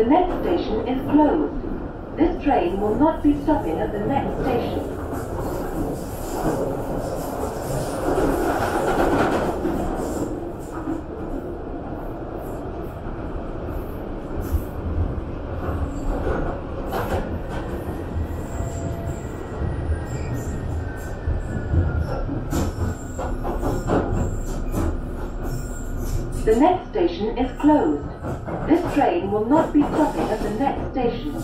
The next station is closed. This train will not be stopping at the next station. The next station is closed. This train will not be stopping at the next station.